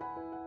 うん。